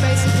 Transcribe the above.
basically